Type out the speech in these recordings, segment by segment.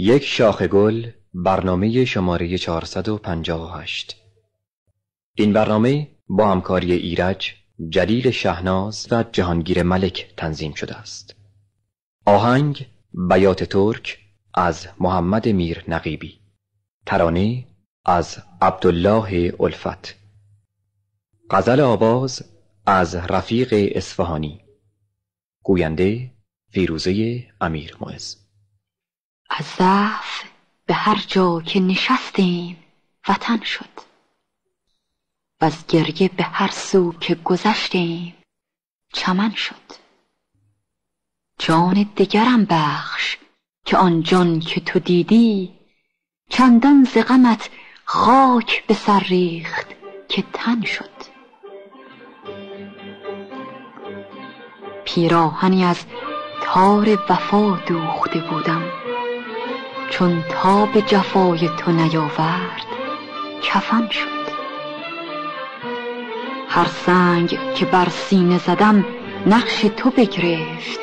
یک شاخ گل برنامه شماره 458 این برنامه با همکاری ایرج، جلیل شهناز و جهانگیر ملک تنظیم شده است. آهنگ بیات ترک از محمد میر نقیبی. ترانه از عبدالله الفت. غزل آواز از رفیق اصفهانی. گوینده فیروزه امیر معز. از ضعف به هر جا که نشستیم وطن شد. و از گریه به هر سو که گذشتیم چمن شد. جان دگرم بخش که آن جان که تو دیدی چندان ز غمت خاک به سر ریخت که تن شد. پیراهنی از تار وفا دوخته بودم. چون تاب جفای تو نیاورد کفن شد. هر سنگ که بر سینه زدم نقش تو بگرفت.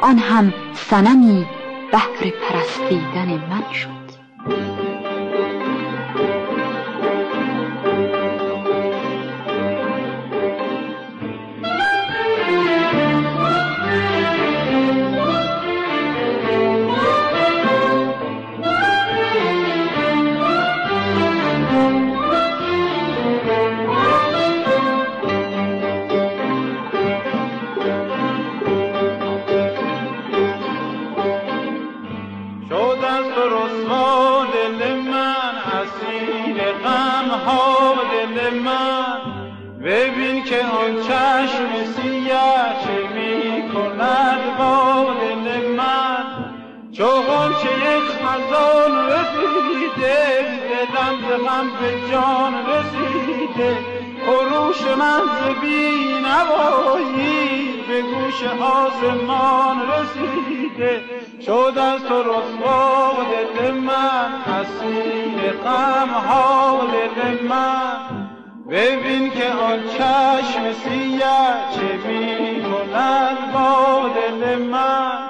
آن هم صنمی بهر پرستیدن من شد. غم به جان رسیده. خروش من ز بی نوایی به گوش آسمان رسیده. شد از تو رسوا دل من اسیر غم ها دل من. ببین که آن چشم سیه چه می کند با دل من.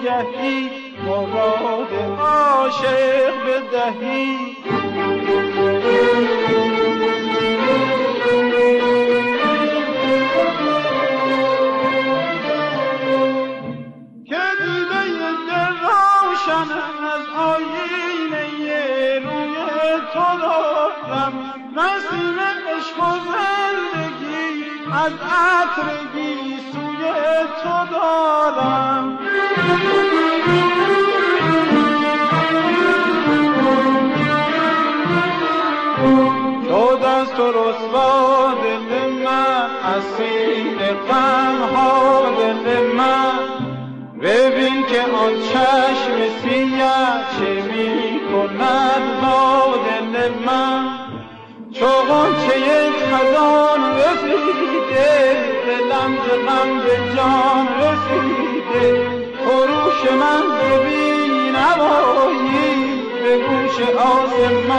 نگهی مراد عاشق بدهی. که دیده دل روشن از آینه روی تو دارم. نسیم عشق و زندگی از عطرگی سوی تو دارم. غم دل من. ببین که آن چشم سیه چه می کند با دل من. چون چه خزان رسیده دلم غم به جان رسیده خروش من ببین نوایی به گوش آسمان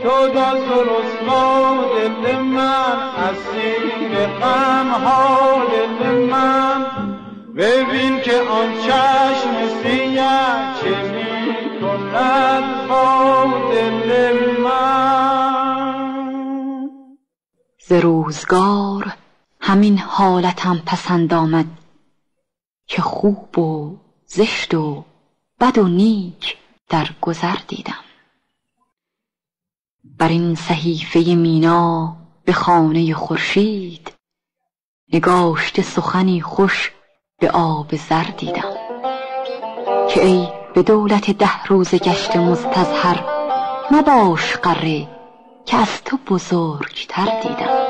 رسیده شد از تو رسوا دل من اسیر غم ها دل من. ببین که آن چشم سیه چه می کند با دل من. ز روزگار همین حالتم پسند آمد که خوب و زشت و بد و نیک در گذر دیدم. بر این صحیفه مینا به خانه خورشید نگاشته سخنی خوش به آب زر دیدم که ای به دولت ده روز گشت مستظهر مباش قره که از تو بزرگتر دیدم.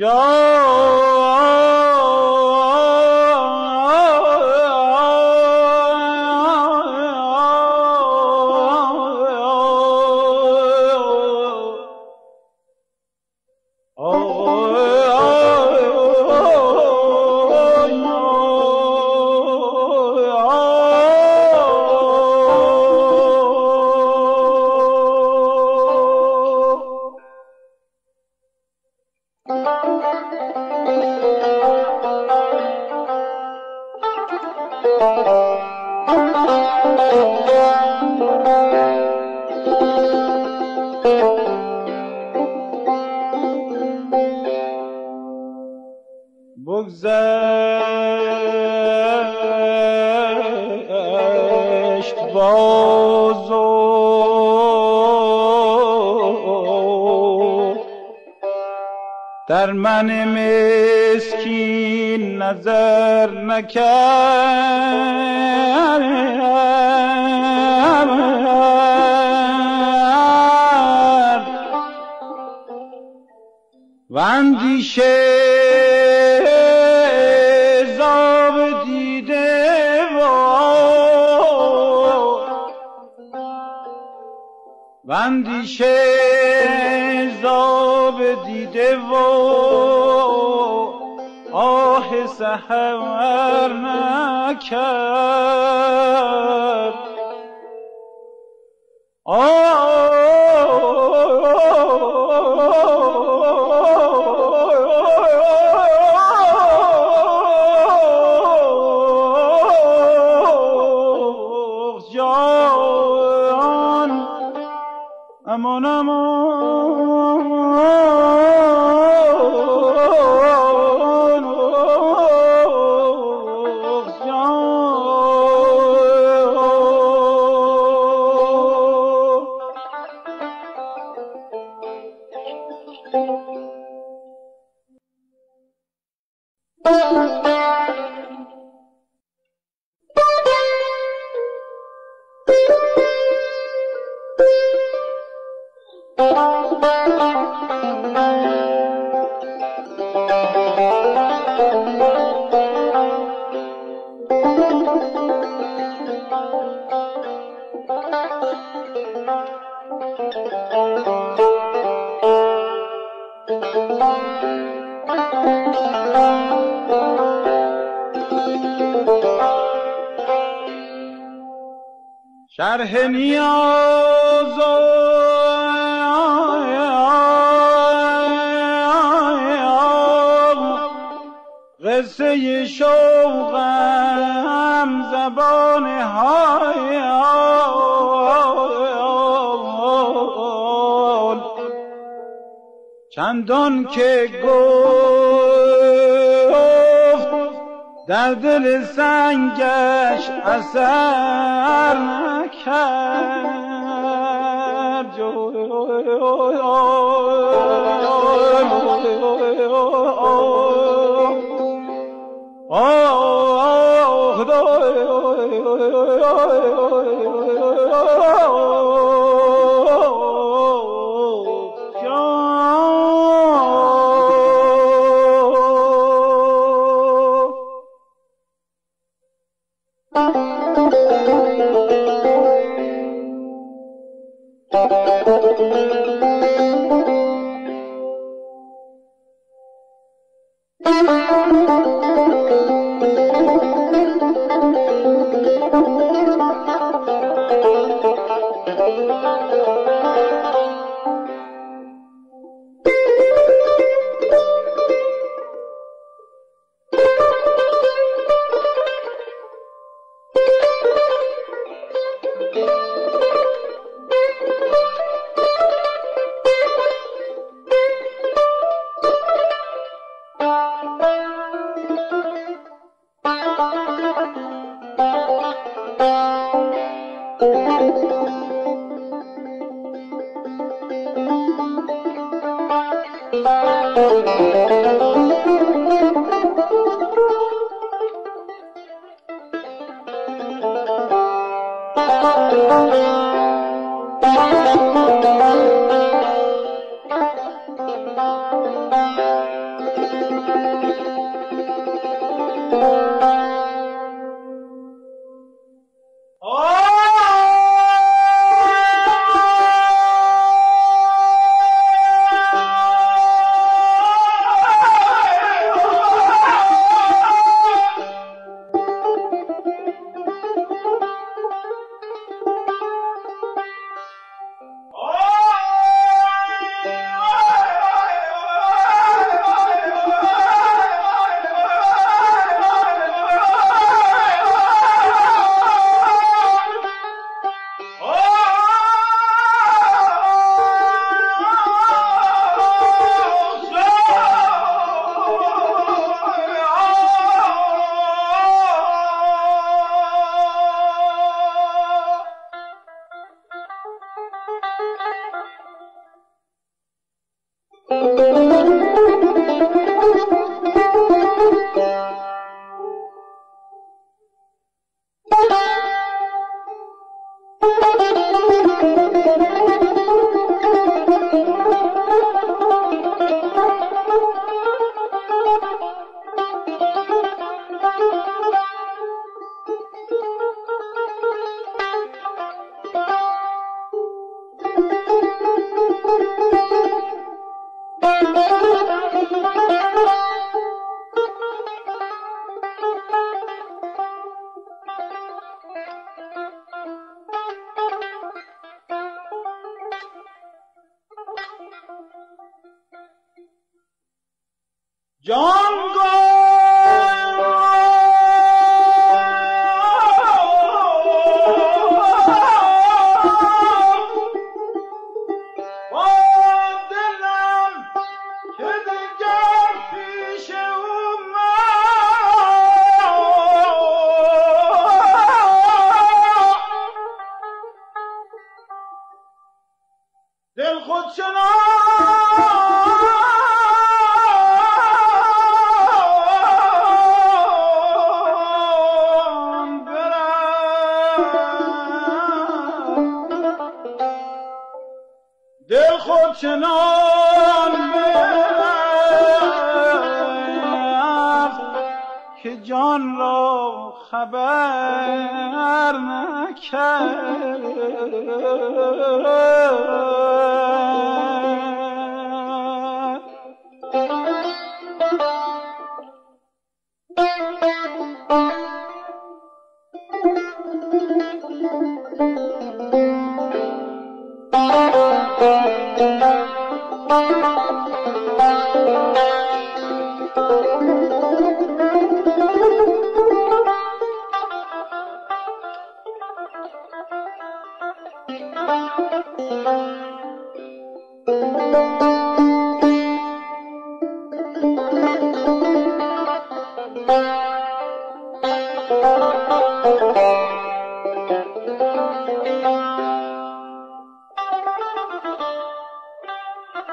Yo! در من مسکین نظر نکرد. و اندیشه اندیشه زاب دیده و آه سهر نکرد. جان شرح نیاز و قصه شوقم. زبان های چندان که گفت در دل سنگش اثر نکرد. آه جان خبر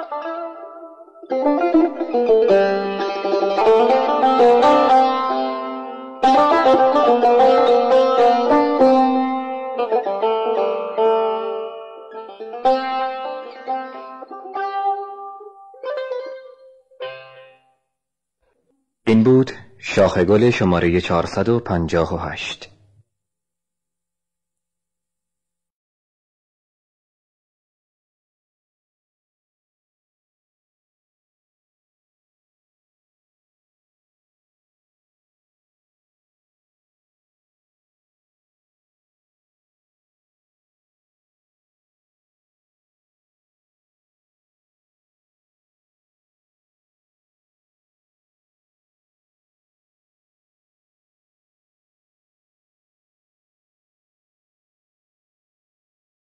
این بود شاخ گل شماره 458